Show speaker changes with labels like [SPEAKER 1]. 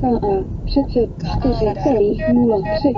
[SPEAKER 1] KA 34,03.